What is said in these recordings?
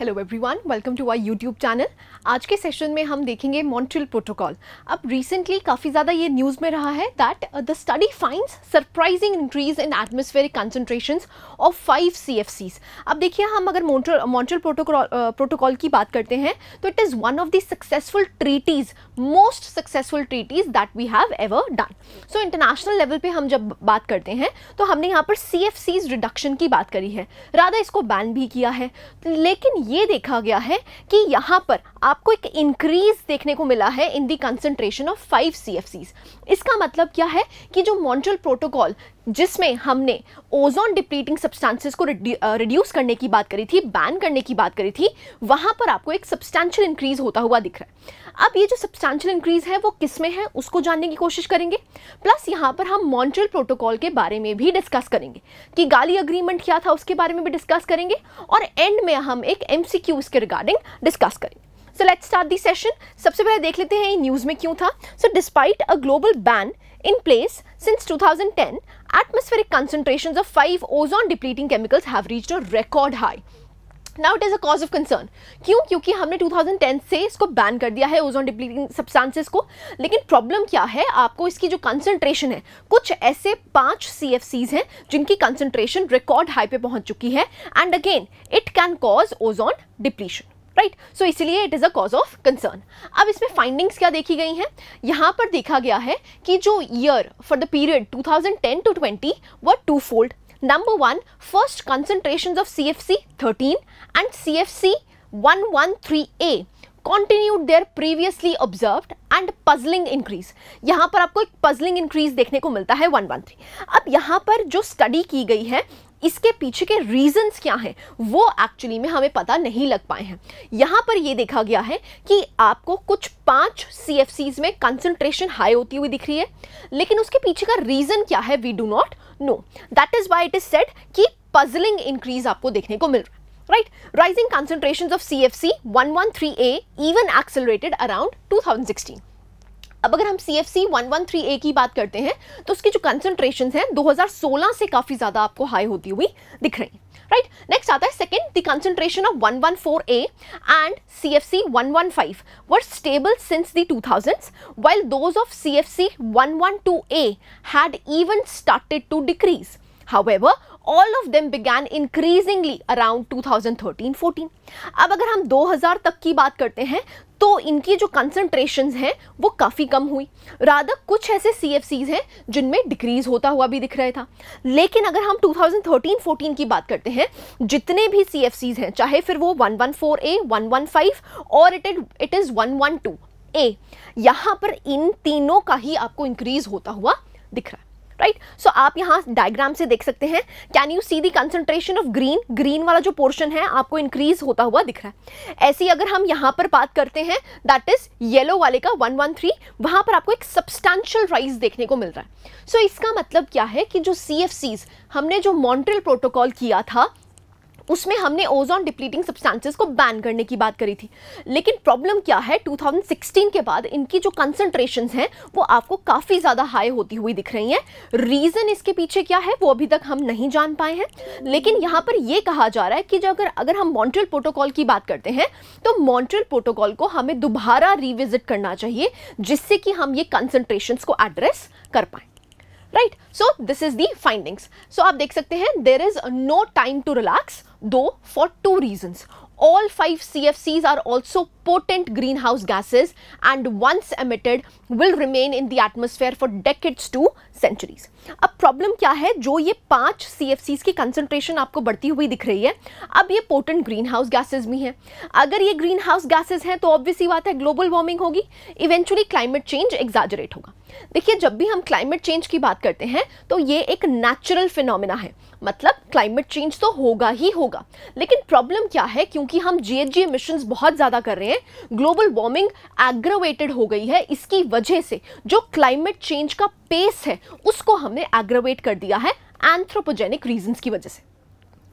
Hello everyone welcome to our YouTube channel आज के session में हम देखेंगे मॉन्ट्रियल प्रोटोकॉल अब रिसेंटली काफ़ी ज़्यादा ये न्यूज़ में रहा है that the study finds surprising increase in atmospheric concentration of five C अब देखिए, हम अगर मॉन्ट्रियल प्रोटोकॉल प्रोटोकॉल की बात करते हैं तो it is one of the successful treaties most successful treaties that we have ever done so international level पर हम जब बात करते हैं तो हमने यहाँ पर सी रिडक्शन की बात करी है। राधा, इसको बैन भी किया है। लेकिन ये देखा गया है कि यहाँ पर आपको एक इंक्रीज देखने को मिला है in the concentration of five C F Cs इसका मतलब क्या है कि जो मॉन्ट्रल प्रोटोकॉल जिसमें हमने ओजोन डिप्लीटिंग सब्सटेंसेस को रिड्यूस करने की बात करी थी बैन करने की बात करी थी, वहाँ पर आपको एक सब्सटैंशियल इंक्रीज होता हुआ दिख रहा है। अब ये जो सब्सटैंशियल इंक्रीज है, वो किसमें है, उसको जानने की कोशिश करेंगे। प्लस यहाँ पर हम मॉन्ट्रल प्रोटोकॉल के बारे में भी डिस्कस करेंगे कि गाली अग्रीमेंट क्या था, उसके बारे में भी डिस्कस करेंगे और एंड में हम एक एम इसके रिगार्डिंग डिस्कस करेंगे। So let's start the session सबसे पहले देख लेते हैं ये न्यूज़ में क्यों था. So despite a global ban in place since 2010 atmospheric concentrations of five ozone depleting chemicals have reached a record high. Now it is a cause of concern क्यों? क्योंकि हमने 2010 से इसको बैन कर दिया है ओजोन डिप्लीटिंग सब्सटेंसेस को. लेकिन प्रॉब्लम क्या है? आपको इसकी जो कंसंट्रेशन है, कुछ ऐसे पाँच सी एफ़ सीज हैं जिनकी कंसंट्रेशन रिकॉर्ड हाई पे पहुँच चुकी है. And again it can cause ozone depletion right so इसलिए it is a cause of concern अब इसमें फाइंडिंग्स क्या देखी गई हैं? यहाँ पर देखा गया है कि जो year for the period 2010 to 20 were two fold number one first concentration of C F C thirteen and C F C one one three a continued their previously observe and puzzling increase यहाँ पर आपको एक puzzling increase देखने को मिलता है one one three अब यहाँ पर जो स्टडी की गई है इसके पीछे के रीजंस क्या हैं, वो एक्चुअली में हमें पता नहीं लग पाए हैं। यहाँ पर ये देखा गया है कि आपको कुछ पाँच सी में कंसंट्रेशन हाई होती हुई दिख रही है, लेकिन उसके पीछे का रीजन क्या है we do not know that is why it is said कि पजलिंग इंक्रीज आपको देखने को मिल रहा है right rising concentration of C F right rising concentrations of cfc 113a even accelerated around 2016 अब अगर हम C F C one one three a की बात करते हैं तो उसकी जो कंसंट्रेशन है 2016 से काफ़ी ज़्यादा आपको हाई होती हुई दिख रही राइट नेक्स्ट आता है second the concentration of 114 a and C F C 115 were stable since the 2000s while those of CFC 112A had even started to decrease. However, all of them began increasingly around 2013-14. अब अगर हम 2000 तक की बात करते हैं तो इनकी जो कंसंट्रेशन हैं वो काफ़ी कम हुई। राधा कुछ ऐसे सी हैं जिनमें डिक्रीज होता हुआ भी दिख रहा था। लेकिन अगर हम 2013-14 की बात करते हैं जितने भी सी हैं चाहे फिर वो 114A, 115 और इट इट इज़ 112 ए यहाँ पर इन तीनों का ही आपको इंक्रीज होता हुआ दिख रहा है। राइट सो आप यहाँ डायग्राम से देख सकते हैं can you see the concentration of green green वाला जो पोर्शन है आपको इंक्रीज होता हुआ दिख रहा है। ऐसी अगर हम यहाँ पर बात करते हैं दैट इज़ येलो वाले का 113 वहाँ पर आपको एक सब्सटैंशियल राइज देखने को मिल रहा है। सो so, इसका मतलब क्या है कि जो सी हमने जो मॉन्ट्रियल प्रोटोकॉल किया था उसमें हमने ओजोन डिप्लीटिंग सब्सटेंसेस को बैन करने की बात करी थी। लेकिन प्रॉब्लम क्या है? 2016 के बाद इनकी जो कंसंट्रेशन हैं, वो आपको काफ़ी ज़्यादा हाई होती हुई दिख रही हैं। रीज़न इसके पीछे क्या है, वो अभी तक हम नहीं जान पाए हैं। लेकिन यहाँ पर यह कहा जा रहा है कि जो अगर अगर हम मॉन्ट्रियल प्रोटोकॉल की बात करते हैं तो मॉन्ट्रियल प्रोटोकॉल को हमें दोबारा रिविजिट करना चाहिए, जिससे कि हम ये कंसनट्रेशन को एड्रेस कर पाए। Right so this is the findings so आप देख सकते हैं there is no time to relax though for two reasons all five CFCs are also potent greenhouse gases and once emitted will remain in the atmosphere for decades to centuries. अब है? जो ये पाँच सी की कंसंट्रेशन आपको बढ़ती हुई दिख रही है, अब ये पोटेंट ग्रीन हाउस गैसेज भी हैं। अगर ये ग्रीन हाउस गैसेज हैं तो ऑब्वियसली बात है ग्लोबल वार्मिंग होगी। इवेंचुअली क्लाइमेट चेंज एग्जाजरेट होगा। देखिए, जब भी हम क्लाइमेट चेंज की बात करते हैं तो ये एक नेचुरल फिनोमिना है। मतलब क्लाइमेट चेंज तो होगा ही होगा। लेकिन प्रॉब्लम क्या है? क्योंकि हम जीएचजी एमिशंस बहुत ज़्यादा कर रहे हैं। ग्लोबल वार्मिंग एग्रोवेटेड हो गई है इसकी वजह से। जो क्लाइमेट चेंज का पेस है, उसको हमने एग्रोवेट कर दिया है एंथ्रोपोजेनिक रीजंस की वजह से।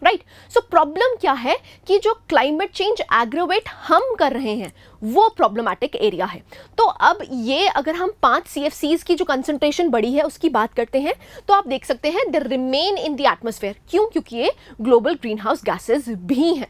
राइट सो प्रॉब्लम क्या है कि जो क्लाइमेट चेंज एग्रोवेट हम कर रहे हैं, वो प्रॉब्लमेटिक एरिया है। तो अब ये अगर हम पाँच सी की जो कंसंट्रेशन बढ़ी है, उसकी बात करते हैं तो आप देख सकते हैं they remain in the atmosphere क्यों? क्योंकि ये ग्लोबल ग्रीन हाउस गैसेज भी हैं।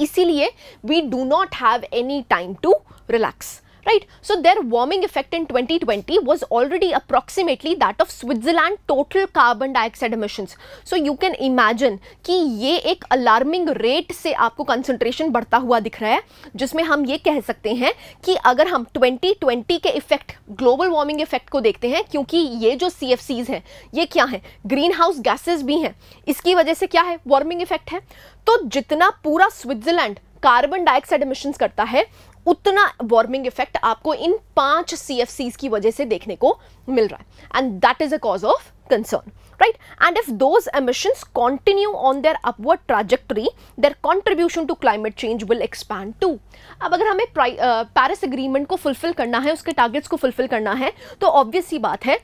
इसीलिए we do not have any time to relax right? So, their warming effect in 2020 was already approximately that of switzerland total carbon dioxide emissions. So, you can imagine कि ये एक alarming rate से आपको concentration बढ़ता हुआ दिख रहा है, जिसमें हम ये कह सकते हैं कि अगर हम 2020 के इफ़ेक्ट ग्लोबल वार्मिंग इफ़ेक्ट को देखते हैं, क्योंकि ये जो सी हैं, ये क्या है? ग्रीन हाउस गैसेज भी हैं। इसकी वजह से क्या है? वार्मिंग इफ़ेक्ट है। तो जितना पूरा स्विट्जरलैंड कार्बन डाइऑक्साइड एमिशंस करता है उतना वार्मिंग इफ़ेक्ट आपको इन पाँच सी की वजह से देखने को मिल रहा है। And that is a cause of concern right and if those emission continue on their upward trajectory their contribution to climate change will expand too अब अगर हमें पैरिस अग्रीमेंट को फुलफिल करना है, उसके टारगेट्स को फुलफिल करना है तो ऑब्वियस ही बात है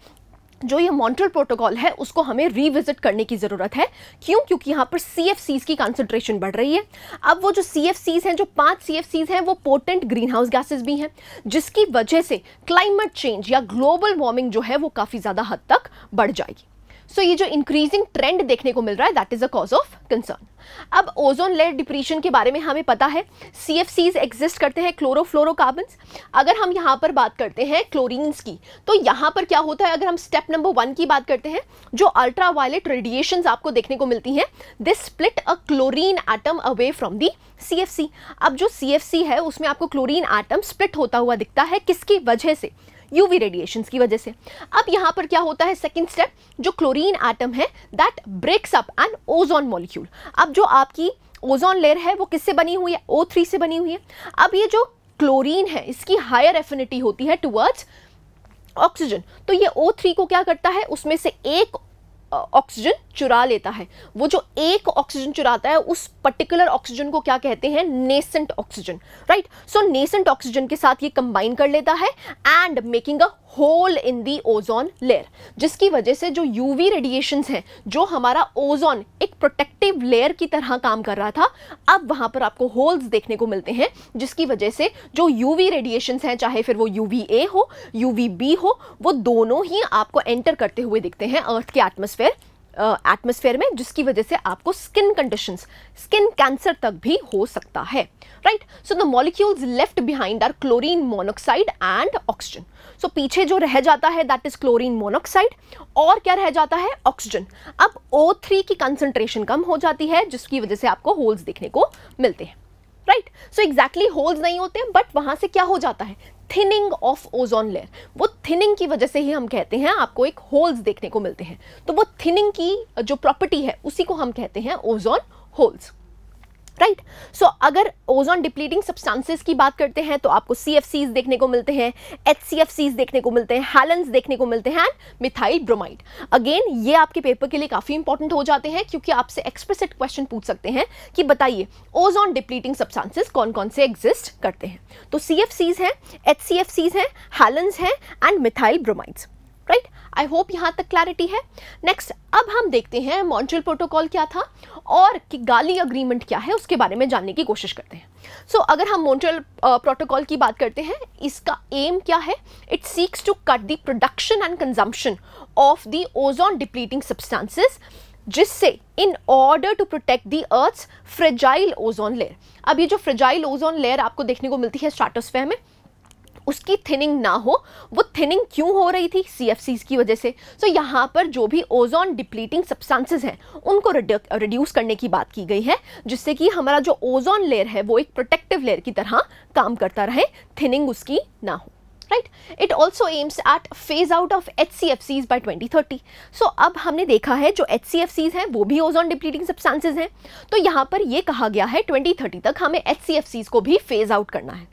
जो ये मॉन्ट्रल प्रोटोकॉल है, उसको हमें रिविजिट करने की ज़रूरत है। क्यों? क्योंकि यहाँ पर सी की कंसंट्रेशन बढ़ रही है। अब वो जो सी हैं, जो पाँच सी हैं, वो पोटेंट ग्रीन हाउस गैसेज भी हैं, जिसकी वजह से क्लाइमेट चेंज या ग्लोबल वार्मिंग जो है, वो काफ़ी ज़्यादा हद तक बढ़ जाएगी। सो ये जो इंक्रीजिंग ट्रेंड देखने को मिल रहा है that is a cause of concern अब ओजोन लेयर डिप्रीशन के बारे में हमें पता है सी एफ़ सीज एग्जिस्ट करते हैं क्लोरोफ्लोरोकार्बन अगर हम यहाँ पर बात करते हैं क्लोरीन्स की तो यहाँ पर क्या होता है? अगर हम स्टेप नंबर वन की बात करते हैं, जो अल्ट्रा वायलेट रेडिएशन आपको देखने को मिलती हैं this split a chlorine atom away from the C F C अब जो सी एफ़ सी है, उसमें आपको क्लोरीन एटम स्प्लिट होता हुआ दिखता है, किसकी वजह से? यूवी रेडिएशन की वजह से। अब यहाँ पर क्या होता है सेकेंड स्टेप जो क्लोरीन एटम है that breaks up an ozone molecule अब जो आपकी ओजोन लेयर है, वो किससे बनी हुई है? ओ थ्री से बनी हुई है। अब ये जो क्लोरीन है, इसकी हायर एफिनिटी होती है टुवर्ड्स ऑक्सीजन तो ये ओ थ्री को क्या करता है? उसमें से एक ऑक्सीजन चुरा लेता है। वो जो एक ऑक्सीजन चुराता है, उस पर्टिकुलर ऑक्सीजन को क्या कहते हैं? Nascent oxygen right so nascent oxygen के साथ ये कंबाइन कर लेता है and making a hole in the ozone layer जिसकी वजह से जो यूवी रेडिएशन है, जो हमारा ओजोन एक प्रोटेक्टिव लेयर की तरह काम कर रहा था, अब वहाँ पर आपको होल्स देखने को मिलते हैं, जिसकी वजह से जो यूवी रेडिएशन हैं, चाहे फिर वो यूवी ए हो यूवी बी हो, वो दोनों ही आपको एंटर करते हुए दिखते हैं अर्थ के एटमोसफेयर एटमोसफेयर में, जिसकी वजह से आपको स्किन कंडीशन स्किन कैंसर तक भी हो सकता है right so the molecules left behind are chlorine monoxide and oxygen so पीछे जो रह जाता है दैट इज़ क्लोरीन मोनोक्साइड और क्या रह जाता है? ऑक्सीजन अब O3 की कंसंट्रेशन कम हो जाती है, जिसकी वजह से आपको होल्स देखने को मिलते हैं। राइट सो एग्जैक्टली होल्स नहीं होते बट वहाँ से क्या हो जाता है? थिनिंग ऑफ़ ओजोन लेयर वो थिनिंग की वजह से ही हम कहते हैं, आपको एक होल्स देखने को मिलते हैं। तो वो थिनिंग की, जो प्रॉपर्टी है, उसी को हम कहते हैं ओजोन होल्स राइट सो अगर ओजोन डिप्लीटिंग सब्सटेंसेस की बात करते हैं तो आपको सी देखने को मिलते हैं एच देखने को मिलते हैं हैलेंस देखने को मिलते हैं मिथाइल ब्रोमाइड अगेन ये आपके पेपर के लिए काफ़ी इंपॉर्टेंट हो जाते हैं, क्योंकि आपसे एक्सप्रेसिट क्वेश्चन पूछ सकते हैं कि बताइए ओजोन डिप्लीटिंग सब्सटेंसेस कौन कौन से एग्जिस्ट करते हैं? तो सी एफ़ सीज हैं एच हैं हैलेंस हैं and methyl bromides right I hope यहाँ तक क्लैरिटी है. नेक्स्ट अब हम देखते हैं मॉन्ट्रियल प्रोटोकॉल क्या था और कि गाली अग्रीमेंट क्या है उसके बारे में जानने की कोशिश करते हैं. सो so, अगर हम मॉन्ट्रियल प्रोटोकॉल uh, की बात करते हैं इसका एम क्या है? It seeks to cut the production and consumption of the ozone depleting substances जिससे in order to protect the earth fragile ozone layer अब ये जो फ्रेजाइल ओजोन लेयर आपको देखने को मिलती है स्ट्राटोस्फेयर में उसकी थिनिंग ना हो वो थिनिंग क्यों हो रही थी सी की वजह से? सो so, यहाँ पर जो भी ओजोन डिप्लीटिंग सब्सटेंसेज हैं उनको रिड्यूस करने की बात की गई है जिससे कि हमारा जो ओजोन लेयर है वो एक प्रोटेक्टिव लेयर की तरह काम करता रहे थिनिंग उसकी ना हो। Right it also aims at phase out of H C F Cs by twenty thirty so अब हमने देखा है जो एच सी एफ़ सीज हैं, वो भी ओजोन डिप्लीटिंग सब्सटेंसेज हैं। तो यहाँ पर ये कहा गया है ट्वेंटी थर्टी तक हमें एच सी एफ़ सीज को भी फ़ेज़ आउट करना है।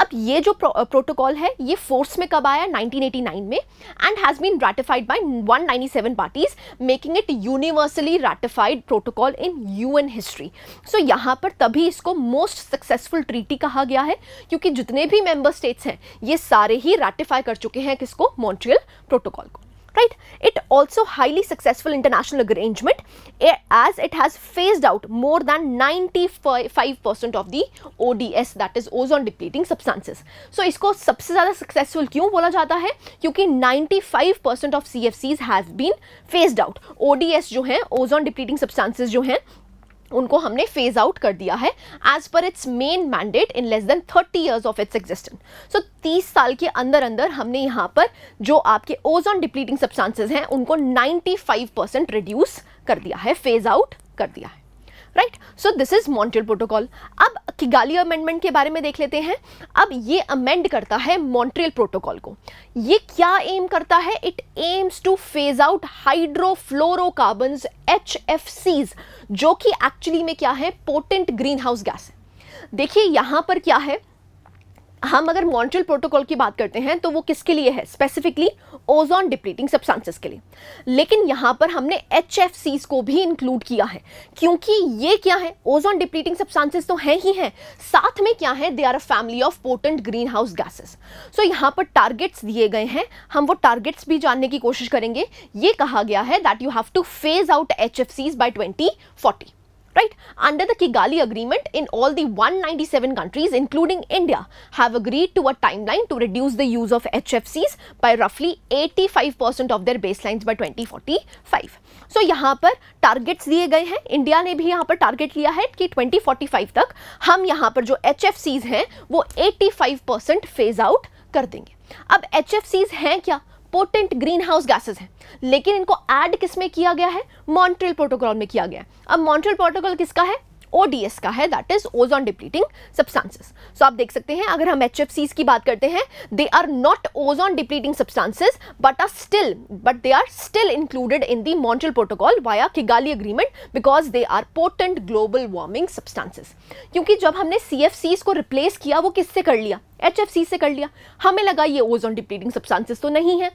अब ये जो प्रोटोकॉल है, ये फोर्स में कब आया? 1989 में and has been ratified by 197 parties making it universally ratified protocol in U N history so यहाँ पर तभी इसको मोस्ट सक्सेसफुल ट्रीटी कहा गया है, क्योंकि जितने भी मेंबर स्टेट्स हैं, ये सारे ही रेटिफाई कर चुके हैं किसको? मॉन्ट्रियल प्रोटोकॉल को। Right it also highly successful international arrangement as it has phased out more than ninety five percent of the O D S that is ozone depleting substances so इसको सबसे ज़्यादा successful क्यों बोला जाता है? क्योंकि ninety five percent of C F Cs have been phased out O D S जो है ओजोन डिप्लीटिंग सब्सटेंसेज जो हैं उनको हमने फ़ेज़ आउट कर दिया है as per its main mandate in less than thirty years of its existence so तीस साल के अंदर अंदर हमने यहाँ पर जो आपके ओजोन डिप्लीटिंग सब्सटांसेज हैं, उनको 95 परसेंट रिड्यूस कर दिया है फ़ेज़ आउट कर दिया है। Right so this is Montreal protocol अब किगाली अमेंडमेंट के बारे में देख लेते हैं। अब ये अमेंड करता है मॉन्ट्रियल प्रोटोकॉल को। ये क्या एम करता है? It aims to phase out hydrofluorocarbon H F Cs जो कि एक्चुअली में क्या है? पोटेंट ग्रीन हाउस गैस है देखिए, यहाँ पर क्या है? हम अगर मॉन्ट्रियल प्रोटोकॉल की बात करते हैं तो वो किसके लिए है? स्पेसिफिकली ओजोन डिप्लीटिंग सब्सटेंसेस के लिए। लेकिन यहाँ पर हमने एच को भी इंक्लूड किया है। क्योंकि ये क्या है? ओजोन डिप्लीटिंग सब्सटेंसेस तो हैं ही हैं। साथ में क्या है? They are a family of potent greenhouse gases so यहाँ पर टारगेट्स दिए गए हैं। हम वो टारगेट्स भी जानने की कोशिश करेंगे। ये कहा गया है that you have to phase out H F Cs by twenty forty right under the kigali agreement in all the 197 countries including india have agreed to a timeline to reduce the use of hfcs by roughly 85% of their baselines by 2045 so यहाँ पर targets दिए गए हैं India ने भी यहाँ पर target लिया है कि 2045 तक हम यहाँ पर जो एच हैं वो 85 परसेंट फ़ेज़ आउट कर देंगे अब एच हैं क्या पोटेंट ग्रीन हाउस गैसेज हैं। लेकिन इनको ऐड किसमें किया गया है? मॉन्ट्रियल प्रोटोकॉल में किया गया है। अब मॉन्ट्रियल प्रोटोकॉल किसका है? ओडीएस का है that is ozone depleting substances so आप देख सकते हैं, अगर हम एच की बात करते हैं they are not ozone depleting substances but are still but they are still included in the Montreal protocol via Kigali agreement because they are potent global warming substances क्योंकि जब हमने सी को रिप्लेस किया, वो किससे कर लिया? HFC से कर लिया। हमें लगा ये ओजोन डिप्लीटिंग सब्सटेंसेस तो नहीं है।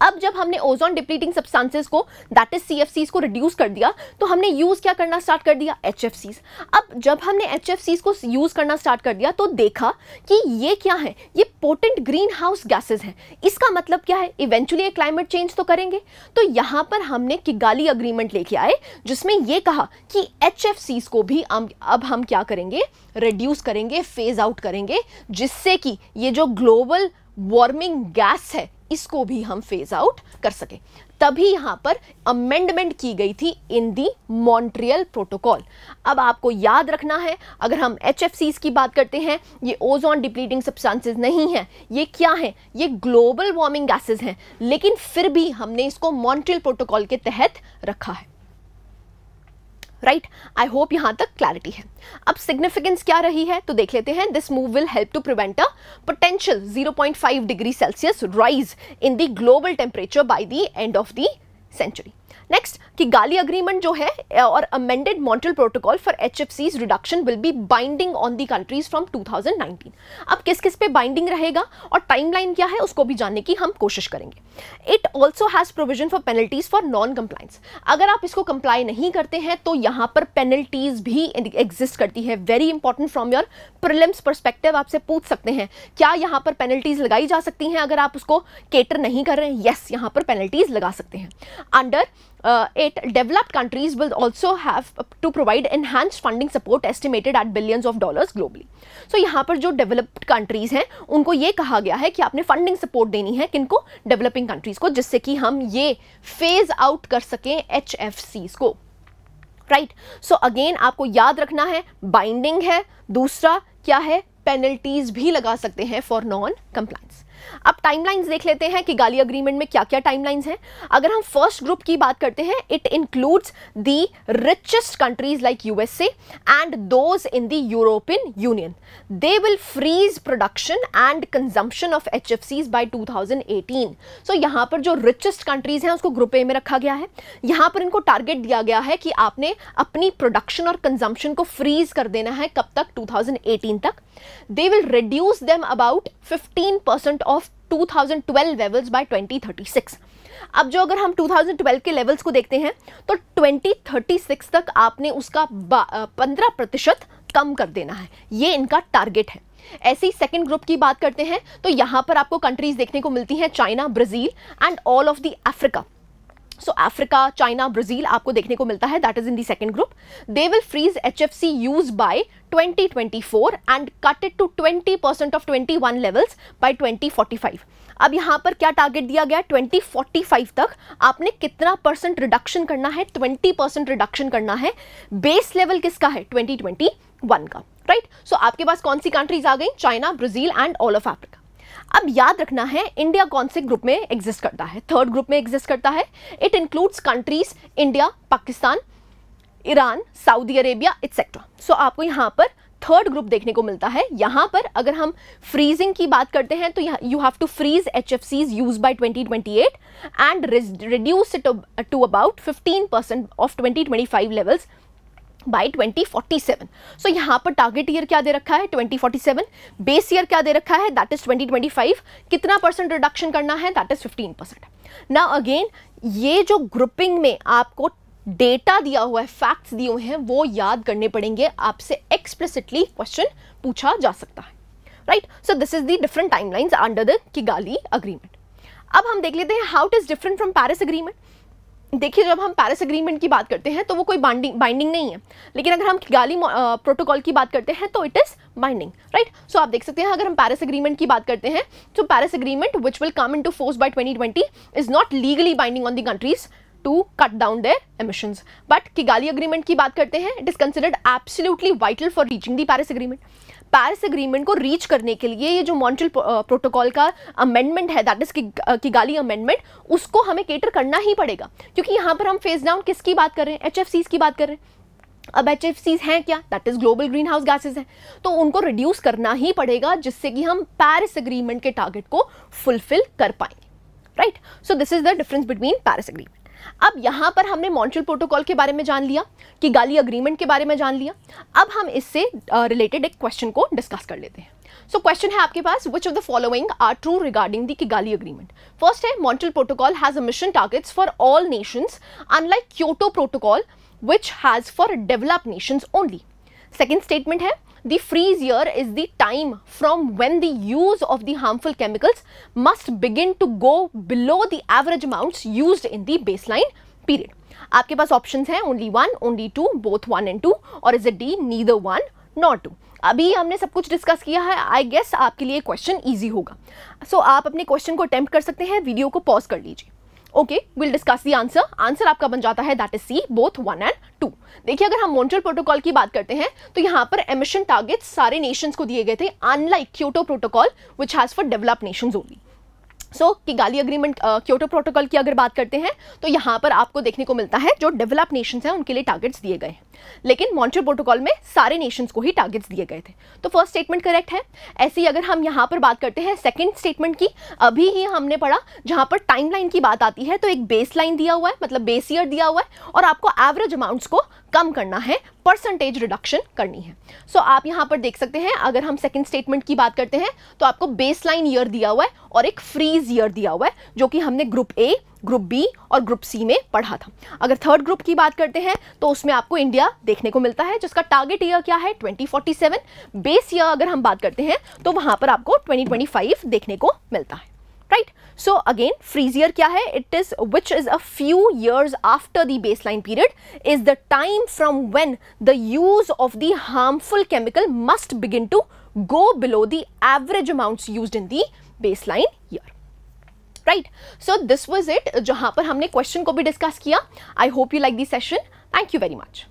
अब जब हमने ओजोन डिप्लीटिंग सब्सटेंसेस को दैट इज़ सी को रिड्यूस कर दिया तो हमने यूज़ क्या करना स्टार्ट कर दिया? एच अब जब हमने एच को यूज़ करना स्टार्ट कर दिया तो देखा कि ये क्या है? ये पोटेंट ग्रीन हाउस गैसेज हैं। इसका मतलब क्या है? इवेंचुअली ये क्लाइमेट चेंज तो करेंगे। तो यहाँ पर हमने किगाली अग्रीमेंट लेके आए, जिसमें ये कहा कि एच को भी अब हम क्या करेंगे? रिड्यूस करेंगे फ़ेज़ आउट करेंगे, जिससे कि ये जो ग्लोबल वार्मिंग गैस है इसको भी हम फ़ेज़ आउट कर सके। तभी यहाँ पर अमेंडमेंट की गई थी इन दी मॉन्ट्रियल प्रोटोकॉल अब आपको याद रखना है, अगर हम एच की बात करते हैं, ये ओजोन डिप्लीटिंग सब्सटेंसेस नहीं है, ये क्या है? ये ग्लोबल वार्मिंग गैसेस हैं। लेकिन फिर भी हमने इसको मॉन्ट्रियल प्रोटोकॉल के तहत रखा है। राइट आई होप यहाँ तक क्लैरिटी है। अब सिग्निफिकेंस क्या रही है? तो देख लेते हैं this move will help to prevent a potential 0.5 degree Celsius rise in the global temperature by the end of the century next Kigali agreement जो है और amended Montreal protocol for H F Cs reduction will be binding on the countries from 2019 अब किस किस पे binding रहेगा और timeline क्या है उसको भी जानने की हम कोशिश करेंगे। It also has provision for penalties for non compliance अगर आप इसको कंप्लाई नहीं करते हैं तो यहाँ पर पेनल्टीज भी एग्जिस्ट करती है। Very important from your prelims perspective आपसे पूछ सकते हैं क्या यहाँ पर पेनल्टीज लगाई जा सकती हैं अगर आप उसको केटर नहीं कर रहे हैं? यस yes, यहाँ पर पेनल्टीज लगा सकते हैं। Under uh, it developed countries will also have to provide enhanced funding support estimated at billions of dollars globally so यहाँ पर जो developed countries हैं उनको ये कहा गया है कि आपने funding support देनी है किनको developing countries को जिससे कि हम ये phase out कर सकें HFCs को राइट सो अगेन आपको याद रखना है बाइंडिंग है दूसरा क्या है पेनल्टीज भी लगा सकते हैं फॉर नॉन कंप्लाइंस अब टाइमलाइंस देख लेते हैं कि गाली अग्रीमेंट में क्या क्या टाइमलाइंस हैं। अगर हम फ़र्स्ट ग्रुप की बात करते हैं it includes the richest countries like USA and those in the European Union they will freeze production and consumption of H F Cs by two thousand eighteen so यहाँ पर जो रिचेस्ट कंट्रीज़ हैं, उसको group A में रखा गया है। यहाँ पर इनको टारगेट दिया गया है कि आपने अपनी प्रोडक्शन और कंजम्पशन को फ्रीज कर देना है कब तक? 2018 तक। They will reduce them about 15 percent 2012 levels by 2036 अब जो अगर हम 2012 के लेवल्स को देखते हैं तो 2036 तक आपने उसका 15 प्रतिशत कम कर देना है। ये इनका टारगेट है। ऐसे ही सेकेंड ग्रुप की बात करते हैं तो यहाँ पर आपको कंट्रीज़ देखने को मिलती हैं China Brazil and all of the Africa so Africa China Brazil आपको देखने को मिलता है। That is in the second group they will freeze H F C use by 2024 and cut it to 20 percent of 21 levels by 2045 अब यहाँ पर क्या target दिया गया? 2045 तक आपने कितना परसेंट रिडक्शन करना है? 20 परसेंट रिडक्शन करना है। बेस लेवल किसका है? 2021 का राइट right? सो so, आपके पास कौन सी कंट्रीज़ आ गई? China Brazil and all of Africa अब याद रखना है इंडिया कौन से ग्रुप में एग्जिस्ट करता है? थर्ड ग्रुप में एग्जिस्ट करता है। It includes countries India Pakistan Iran Saudi Arabia etcetera so आपको यहाँ पर थर्ड ग्रुप देखने को मिलता है। यहाँ पर अगर हम फ्रीजिंग की बात करते हैं तो you have to freeze H F Cs use by twenty twenty eight and reduce to about fifteen percent of twenty twenty five levels by 2047 सो यहाँ पर टारगेट ईयर क्या दे रखा है? 2047 बेस ईयर क्या दे रखा है? दैट इज़ 2025 कितना परसेंट रिडक्शन करना है? दैट इज़ 15 परसेंट ना अगेन ये जो ग्रुपिंग में आपको डेटा दिया हुआ है फैक्ट्स दिए हुए हैं, वो याद करने पड़ेंगे। आपसे एक्सप्लिसिटली क्वेश्चन पूछा जा सकता है। Right so this is the different timelines under the Kigali agreement अब हम देख लेते हैं how it is different from Paris agreement देखिए, जब हम पैरिस अग्रीमेंट की बात करते हैं तो वो कोई बाइंडिंग बाइंडिंग नहीं है। लेकिन अगर हम गाली प्रोटोकॉल की बात करते हैं तो it is binding right so आप देख सकते हैं, अगर हम पैरिस अग्रीमेंट की बात करते हैं तो Paris agreement which will come into force by twenty twenty is not legally binding on the countries to cut down their emissions but Kigali agreement की बात करते हैं it is considered absolutely vital for reaching the Paris agreement Paris agreement को reach करने के लिए ये जो मॉन्ट्रियल प्रोटोकॉल का अमेंडमेंट है that is Kigali amendment उसको हमें केटर करना ही पड़ेगा। क्योंकि यहाँ पर हम फेस डाउन किसकी बात कर रहे हैं? एचएफसी की बात कर रहे हैं। अब एच हैं क्या? That is global greenhouse gases हैं। तो उनको रिड्यूस करना ही पड़ेगा, जिससे कि हम पैरिस अग्रीमेंट के टारगेट को फुलफिल कर पाएँगे। Right so this is the difference between Paris agreement अब यहाँ पर हमने मॉन्ट्रियल प्रोटोकॉल के बारे में जान लिया कि गाली अग्रीमेंट के बारे में जान लिया। अब हम इससे रिलेटेड एक क्वेश्चन को डिस्कस कर लेते हैं। सो so, क्वेश्चन है आपके पास which of the following are true regarding the Kigali agreement first है Montreal protocol has emission targets for all nations unlike Kyoto protocol which has for developed nations only second statement है the freeze year is the time from when the use of the harmful chemicals must begin to go below the average amounts used in the baseline period. आपके पास options हैं only one only two both one and two और is it D neither one not two अभी हमने सब कुछ discuss किया है आई गेस आपके लिए क्वेश्चन ईजी होगा सो so, आप अपने क्वेश्चन को अटेम्प्ट कर सकते हैं वीडियो को पॉज कर लीजिए okay will discuss the answer answer आपका बन जाता है that is C both one and two देखिए, अगर हम मोन्ट्रल प्रोटोकॉल की बात करते हैं तो यहाँ पर एमिशन टारगेट सारे नेशंस को दिए गए थे unlike Kyoto protocol which has for develop nations only so so, Kigali agreement Kyoto protocol की अगर बात करते हैं तो यहाँ पर आपको देखने को मिलता है जो डेवलप नेशंस हैं उनके लिए टारगेट्स दिए गए हैं। लेकिन मॉन्ट्रियल प्रोटोकॉल में सारे नेशंस को ही टारगेट्स दिए गए थे। तो फ़र्स्ट स्टेटमेंट करेक्ट है। ऐसे ही अगर हम यहाँ पर बात करते हैं सेकेंड स्टेटमेंट की अभी ही हमने पढ़ा जहाँ पर टाइमलाइन की बात आती है तो एक बेस लाइन दिया हुआ है मतलब बेस ईयर दिया हुआ है और आपको एवरेज अमाउंट्स को कम करना है परसेंटेज रिडक्शन करनी है। सो so, आप यहाँ पर देख सकते हैं अगर हम सेकेंड स्टेटमेंट की बात करते हैं तो आपको बेस लाइन ईयर दिया हुआ है और एक फ्रीज ईयर दिया हुआ है, जो कि हमने ग्रुप ए ग्रुप बी और ग्रुप सी में पढ़ा था। अगर थर्ड ग्रुप की बात करते हैं तो उसमें आपको इंडिया देखने को मिलता है, जिसका टारगेट ईयर क्या है 2047 बेस ईयर अगर हम बात करते हैं तो वहाँ पर आपको 2025 देखने को मिलता है। राइट सो अगेन फ्रीजियर क्या है? It is which is a few years after the baseline period is the time from when the use of the harmful chemical must begin to go below the average amounts use in the baseline year right so this was it जहाँ पर हमने question को भी discuss किया I hope you like this session thank you very much